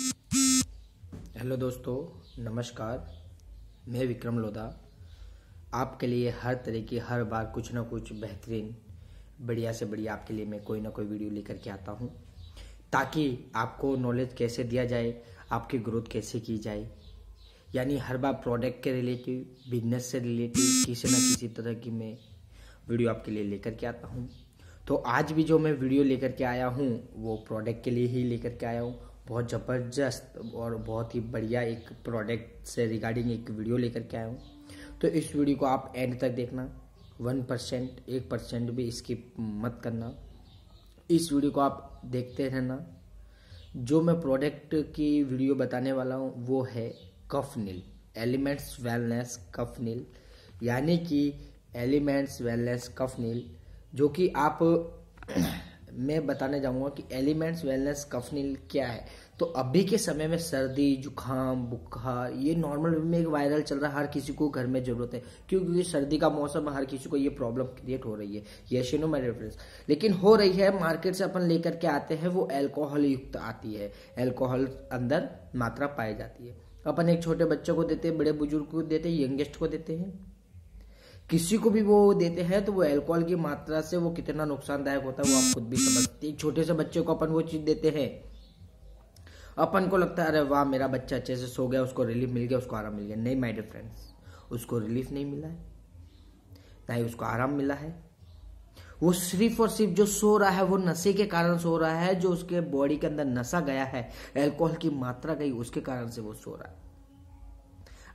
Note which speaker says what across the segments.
Speaker 1: Hello दोस्तों, नमस्कार। मैं विक्रम लोधा आपके लिए हर तरह की, हर बार कुछ ना कुछ बेहतरीन, बढ़िया से बढ़िया आपके लिए मैं कोई ना कोई वीडियो लेकर के आता हूँ। ताकि आपको नॉलेज कैसे दिया जाए, आपकी ग्रोथ कैसे की जाए। यानी हर बार प्रोडक्ट के रिलेटिव बिज़नेस से रिलेटिव किसी न किसी तरह की मैं वीडियो आपके लिए लेकर के आता हूँ। तो आज भी जो मैं वीडियो लेकर के आया हूँ, वो प्रोडक्ट के लिए ही लेकर के आया हूँ। बहुत ज़बरदस्त और बहुत ही बढ़िया एक प्रोडक्ट से रिगार्डिंग एक वीडियो लेकर के आया हूँ। तो इस वीडियो को आप एंड तक देखना। वन परसेंट एक परसेंट भी स्किप मत करना। इस वीडियो को आप देखते रहना। जो मैं प्रोडक्ट की वीडियो बताने वाला हूँ, वो है कफ नील एलिमेंट्स वेलनेस कफ नील यानी कि एलिमेंट्स वेलनेस कफ नील जो कि आप मैं बताने जाऊँगा कि एलिमेंट्स वेलनेस कफनील क्या है। तो अभी के समय में सर्दी, जुकाम, बुखार, ये नॉर्मल में एक वायरल चल रहा है, हर किसी को घर में ज़रूरत है। क्यों? क्योंकि सर्दी का मौसम हर किसी को ये प्रॉब्लम क्रिएट हो रही है। ये शेनो माई रेफरेंस लेकिन हो रही है मार्केट से अपन लेकर के आते हैं, वो एल्कोहल युक्त आती है। एल्कोहल अंदर मात्रा पाई जाती है। अपन एक छोटे बच्चों को देते हैं, बड़े बुज़ुर्ग को देते हैं यंगेस्ट को देते हैं। किसी को भी वो देते हैं तो वो अल्कोहल की मात्रा से वो कितना नुकसानदायक होता है वो आप खुद भी समझते एक छोटे से बच्चे को अपन वो चीज़ देते हैं। अपन को लगता है, अरे वाह, मेरा बच्चा अच्छे से सो गया, उसको रिलीफ मिल गया, उसको आराम मिल गया। नहीं माय डियर फ्रेंड्स उसको रिलीफ नहीं मिला है। ना ही उसको आराम मिला है। वो सिर्फ़ और सिर्फ़ जो सो रहा है, वो नशे के कारण सो रहा है, जो उसके बॉडी के अंदर नशा गया है अल्कोहल की मात्रा गई, उसके कारण से वो सो रहा है।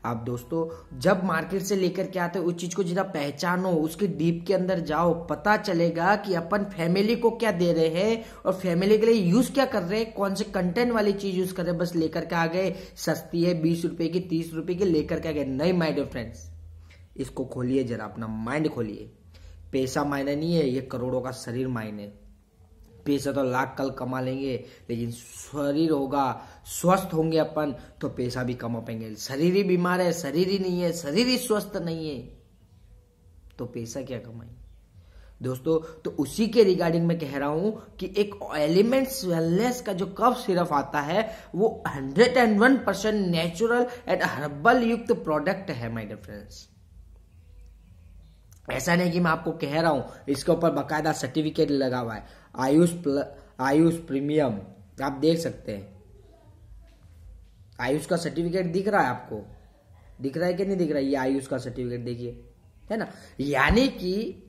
Speaker 1: आप दोस्तों, जब मार्केट से लेकर के आते उस चीज़ को जरा पहचानो, उसके डीप के अंदर जाओ, पता चलेगा कि अपन फैमिली को क्या दे रहे हैं और फैमिली के लिए यूज़ क्या कर रहे हैं, कौन से कंटेंट वाली चीज़ यूज़ कर रहे हैं। बस लेकर के आ गए, सस्ती है, बीस रुपए की, तीस रुपए की, लेकर के आ गए। नहीं माय डियर फ्रेंड्स इसको खोलिए जरा, अपना माइंड खोलिए। पैसा मायने नहीं है, ये करोड़ों का शरीर मायने। पैसा तो लाख कल कमा लेंगे, लेकिन शरीर होगा स्वस्थ होंगे अपन तो पैसा भी कमा पाएँगे शरीर ही बीमार है, शरीर ही नहीं है, शरीर ही स्वस्थ नहीं है तो पैसा क्या कमाएँगे दोस्तों तो उसी के रिगार्डिंग मैं कह रहा हूँ कि एक एलिमेंट्स वेलनेस का जो कफ सिर्फ़ आता है, वो 101 परसेंट नेचुरल एंड हर्बल युक्त प्रोडक्ट है माय डियर फ्रेंड्स ऐसा नहीं कि मैं आपको कह रहा हूँ, इसके ऊपर बकायदा सर्टिफिकेट लगा हुआ है। आयुष आयुष प्रीमियम आप देख सकते हैं। आयुष का सर्टिफिकेट दिख रहा है आपको? दिख रहा है कि नहीं दिख रहा? है ये आयुष का सर्टिफिकेट देखिए, है ना? यानी कि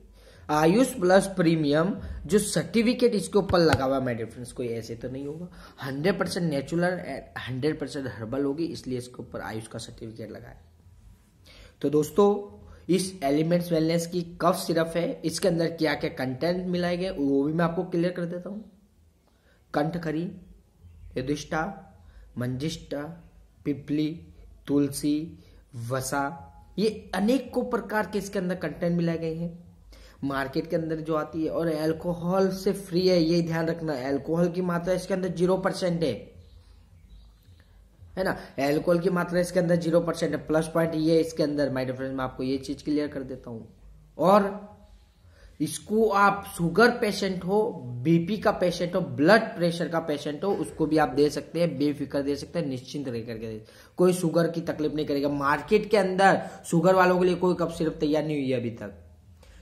Speaker 1: आयुष प्लस प्रीमियम जो सर्टिफिकेट इसके ऊपर लगा हुआ है डिफरेंस कोई ऐसे तो नहीं होगा। Hundred percent natural and hundred percent herbal होगी, इसलिए इसके ऊपर आयुष का सर्टिफिकेट लगा है। तो दोस्तों, इस एलिमेंट्स वेलनेस की कफ सिरप है। इसके अंदर क्या क्या कंटेंट मिलाए गए, वो भी मैं आपको क्लियर कर देता हूँ। कंठ खरी युधिष्ठा मंजिष्ठा पिपली, तुलसी, वसा, ये अनेकों प्रकार के इसके अंदर कंटेंट मिलाए गए हैं। मार्केट के अंदर जो आती है और अल्कोहल से फ्री है, ये ध्यान रखना अल्कोहल की मात्रा इसके अंदर ज़ीरो परसेंट है। है ना? एल्कोहल की मात्रा इसके अंदर ज़ीरो परसेंट है प्लस पॉइंट ये इसके अंदर। माई डिफरेंस मैं आपको ये चीज़ क्लियर कर देता हूँ। और इसको आप शुगर पेशेंट हो बीपी का पेशेंट हो ब्लड प्रेशर का पेशेंट हो, उसको भी आप दे सकते हैं, बेफिक्र दे सकते हैं, निश्चिंत रह करके दे कोई शुगर की तकलीफ़ नहीं करेगा। मार्केट के अंदर शुगर वालों के लिए कोई कप सिरप तैयार नहीं हुई अभी तक।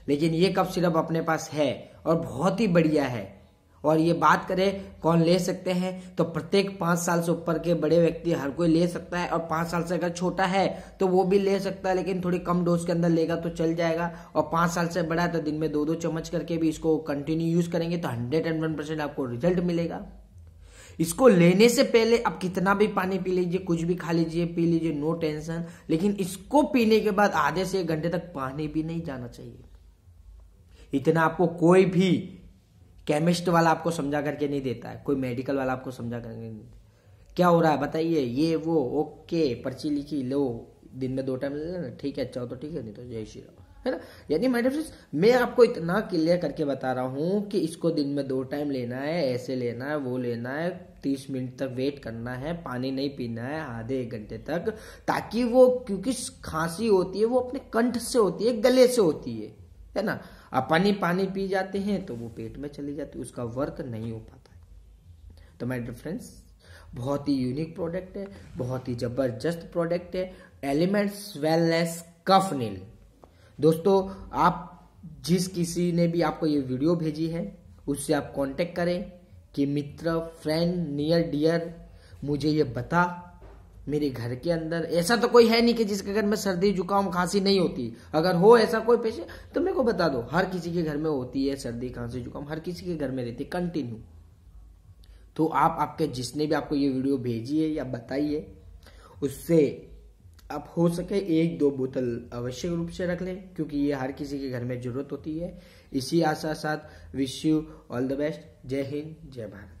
Speaker 1: लेकिन ये कप सिरप अपने पास है और बहुत ही बढ़िया है। और ये बात करें, कौन ले सकते हैं? तो प्रत्येक पाँच साल से ऊपर के बड़े व्यक्ति हर कोई ले सकता है, और पाँच साल से अगर छोटा है तो वो भी ले सकता है, लेकिन थोड़ी कम डोज के अंदर लेगा तो चल जाएगा। और पाँच साल से बड़ा है तो दिन में दो दो चम्मच करके भी इसको कंटिन्यू यूज़ करेंगे तो हंड्रेड एंड वन परसेंट आपको रिज़ल्ट मिलेगा। इसको लेने से पहले आप कितना भी पानी पी लीजिए, कुछ भी खा लीजिए, पी लीजिए नो टेंशन लेकिन इसको पीने के बाद आधे से एक घंटे तक पानी भी नहीं जाना चाहिए। इतना आपको कोई भी केमिस्ट वाला आपको समझा करके नहीं देता है, कोई मेडिकल वाला आपको समझा करके नहीं देता क्या हो रहा है बताइए, ये वो, ओके, पर्ची लिखी, लो, दिन में दो टाइम ले लेना, ठीक है अच्छा हो तो ठीक है, नहीं तो जय श्री राम, है ना? यानी माय फ्रेंड्स मैं आपको इतना क्लियर करके बता रहा हूँ कि इसको दिन में दो टाइम लेना है, ऐसे लेना है, वो लेना है, तीस मिनट तक वेट करना है, पानी नहीं पीना है, आधे एक घंटे तक, ताकि वो, क्योंकि खांसी होती है, वो अपने कंठ से होती है, गले से होती है। है ना? अब पानी पानी पी जाते हैं तो वो पेट में चली जाती है, उसका वर्क नहीं हो पाता है। तो माय डियर फ्रेंड्स बहुत ही यूनिक प्रोडक्ट है, बहुत ही ज़बरदस्त प्रोडक्ट है एलिमेंट्स वेलनेस कफ नील दोस्तों, आप जिस किसी ने भी आपको ये वीडियो भेजी है, उससे आप कांटेक्ट करें कि मित्र फ्रेंड नियर डियर मुझे ये बता मेरे घर के अंदर। ऐसा तो कोई है नहीं कि जिसके घर में सर्दी, जुकाम, खांसी नहीं होती। अगर हो ऐसा कोई पेशे तो मेरे को बता दो। हर किसी के घर में होती है सर्दी, खांसी, जुकाम। हर किसी के घर में रहती है कंटिन्यू तो आप आपके, जिसने भी आपको ये वीडियो भेजी है या बताई है, उससे आप हो सके एक, दो बोतल आवश्यक रूप से रख लें, क्योंकि ये हर किसी के घर में ज़रूरत होती है। इसी आशा साथ wish you all the best जय हिंद, जय भारत।